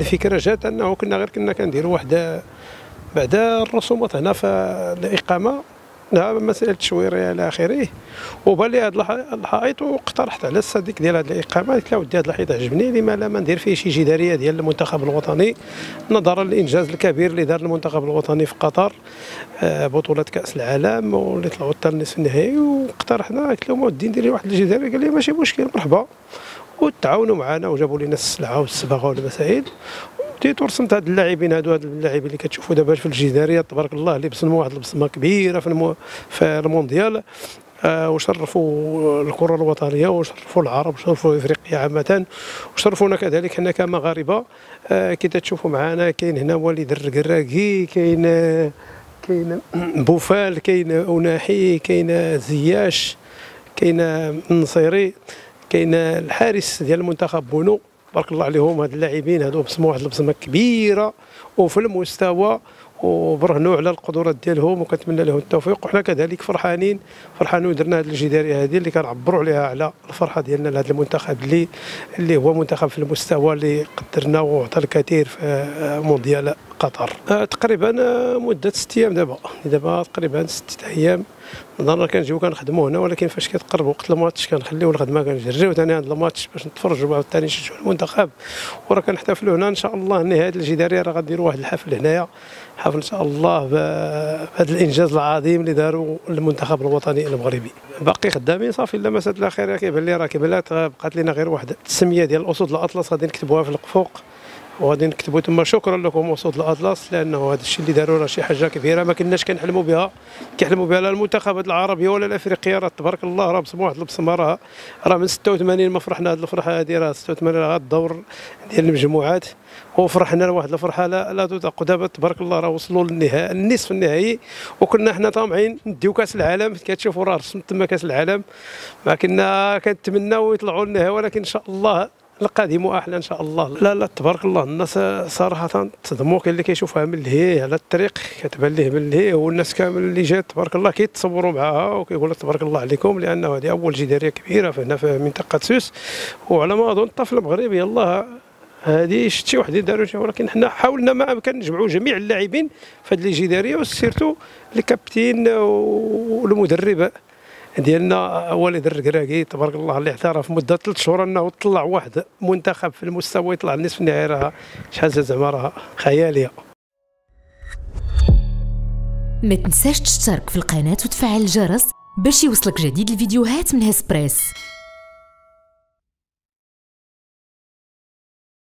الفكرة جات أنه كنا غير كنا كنديروا واحد بعد الرسومات هنا في الاقامه نعم مسألة التشويرية إلى آخره وبان لي هذا الحائط واقترحت على الصديق ديال هذه الإقامة قلت له ودي هذا الحائط عجبني لما لا ما ندير فيه شي جدارية ديال المنتخب الوطني نظرا للإنجاز الكبير اللي دار المنتخب الوطني في قطر آه، بطولة كأس العالم واللي طلعوا حتى النصف النهائي واقترحنا قلت لهم ودي ندير واحد الجدارية قال لي ماشي مشكل مرحبا. وتعاونوا معنا وجابوا لنا السلعه والصباغه والمسائل بديت ورسمت هاد اللاعبين هادو هاد اللاعبين اللي كتشوفوا دابا في الجداريه تبارك الله اللي بصموا واحد البصمه كبيرة في, المو في المونديال. آه وشرفوا الكرة الوطنية وشرفوا العرب وشرفوا إفريقيا عامة وشرفونا كذلك حنا كمغاربة. آه كي تشوفوا معنا كاين هنا والد الركراكي كاين كاين بوفال كاين اوناحي كاين زياش كاين النصيري كاين الحارس ديال المنتخب بونو. بارك الله عليهم هاد اللاعبين هادو بصموا واحد البصمة كبيرة وفي المستوى وبرهنوا على القدرات ديالهم وكنتمنى لهم التوفيق. وحنا كذلك فرحانين فرحانين درنا هذه الجداريه هذه اللي كنعبروا عليها على الفرحة ديالنا لهذا المنتخب اللي اللي هو منتخب في المستوى اللي قدرنا وعطى الكثير في مونديال قطر. آه تقريبا آه، مدة ست أيام دابا. دابا تقريبا ست أيام. نظرنا كنجيو كنخدموا هنا ولكن فاش كيتقرب وقت الماتش كنخليو الخدمة كنجريو ثاني هذا الماتش باش نتفرجوا ثاني نشجعوا المنتخب. وراه كنحتفلوا هنا. إن شاء الله النهايه الجدارية راه غنديروا واحد الحفل هنايا. حفل إن شاء الله بهذا الإنجاز العظيم اللي داروا المنتخب الوطني المغربي. باقي خدامين صافي. إلا مسات الاخيره كيبان لي راه كيبان بقات لنا غير واحد التسمية ديال الأسود الأطلس غادي نكتبوها في الفوق. وغادي نكتبوا تما شكرا لكم وسط الأطلس لأنه هذا الشيء اللي داروا راه شي حاجة كبيرة ما كناش كنحلموا بها. كيحلموا بها لا المنتخبات العربية ولا الأفريقية. راه تبارك الله راه بصموا واحد البصمة راه راه من 86 ما فرحنا هذه الفرحة هذه راه 86 راه الدور ديال المجموعات. وفرحنا لواحد الفرحة لا لا تطاق دابا تبارك الله راه وصلوا للنهائي النصف النهائي. وكنا حنا طامعين نديو كأس العالم. كتشوفوا راه رسمت تما كأس العالم. ما كنا كنتمناو يطلعوا للنهائي ولكن إن شاء الله القادم أحلى إن شاء الله. لا لا تبارك الله الناس صراحة تصدموا كاين اللي كيشوفها من لهيه على الطريق كتبان ليه من لهيه والناس كامل اللي جات تبارك الله كيتصوروا معها وكيقول تبارك الله عليكم لأنه هذه أول جدارية كبيرة هنا في منطقة سوس. وعلى ما أظن الطفل المغربي يلاه هذه شتي وحدة داروا ولكن حنا حاولنا ما أمكن نجمعوا جميع اللاعبين في هذه الجدارية وسيرتو الكابتن والمدرب. ديالنا والد الركراكي تبارك الله اللي اعترف مدة ثلاث شهور أنه طلع واحد منتخب في المستوى يطلع النصف النهائي راه شحال زعما راه خيالية. ما تنساش تشترك في القناة وتفعل الجرس باش يوصلك جديد الفيديوهات من هسبريس.